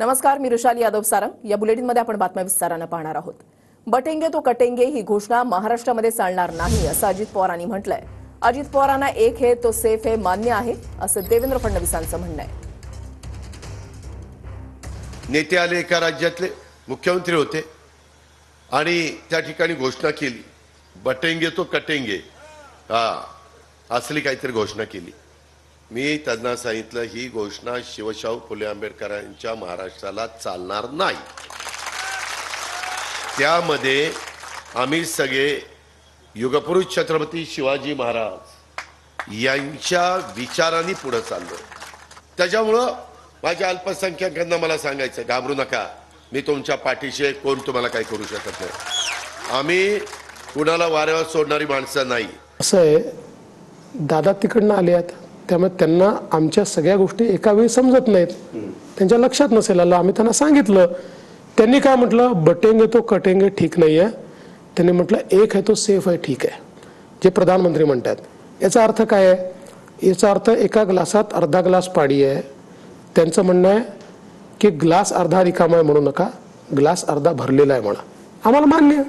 नमस्कार मी रुशाली यादव सारंग. या बुलेटिनमध्ये आपण बातम्या विस्तारानं पाहणार आहोत. बटेंगे तो कटेंगे ही घोषणा महाराष्ट्रामध्ये चालणार नाही असं अजित पवारांनी म्हटलंय. अजित पवारांना एक हे तो सेफ हे मान्य आहे असं देवेंद्र फडणवीसांचं म्हणणं आहे. नेते आले एका राज्यातले मुख्यमंत्री होते आणि त्या ठिकाणी घोषणा केली. बटेंगे तो कटेंगे. हा असली काहीतरी घोषणा केली. मी त्यांना सांगितलं ही घोषणा शिवशाहू फुले आंबेडकरांच्या महाराष्ट्राला चालणार नाही. त्यामध्ये आम्ही सगळे युगपुरुष छत्रपती शिवाजी महाराज यांच्या विचारांनी पुढे चाललो. त्याच्यामुळं माझ्या अल्पसंख्याकांना मला सांगायचं घाबरू नका. मी तुमच्या पाठीशी कोण तुम्हाला काही करू शकत नाही. आम्ही कुणाला वाऱ्यावर सोडणारी माणसं नाही. असं आहे दादा तिकडनं आले आहेत. त्यामुळे त्यांना आमच्या सगळ्या गोष्टी एका वेळी समजत नाहीत. त्यांच्या लक्षात नसेल आलं. आम्ही त्यांना सांगितलं. त्यांनी काय म्हटलं? बटेंगे तो कटेंगे ठीक नाही आहे त्यांनी म्हटलं एक आहे तो सेफ आहे ठीक आहे. जे प्रधानमंत्री म्हणतात. याचा अर्थ काय आहे? याचा अर्थ एका ग्लासात अर्धा ग्लास पाणी आहे. त्यांचं म्हणणं आहे की ग्लास अर्धा रिकामा आहे म्हणू नका. ग्लास अर्धा भरलेला आहे म्हणा. आम्हाला मान्य